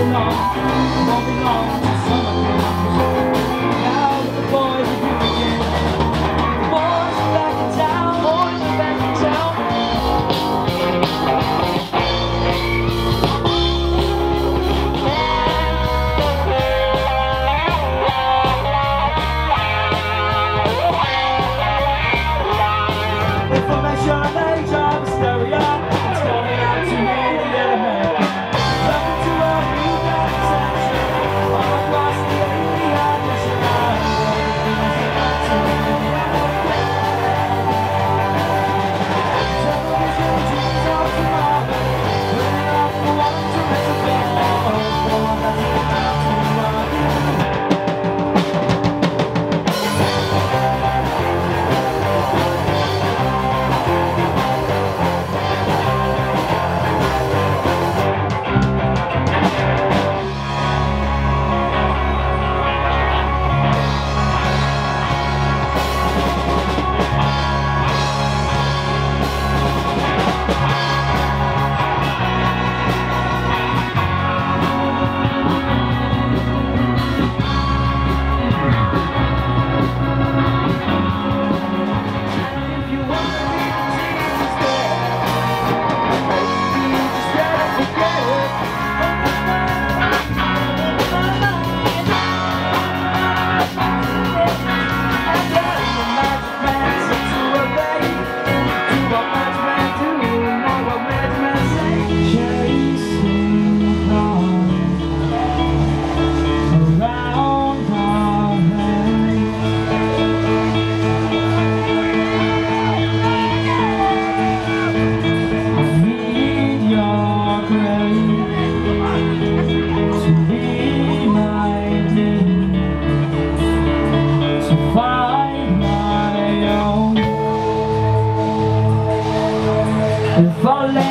belong, I don't belong, I don't. and falling.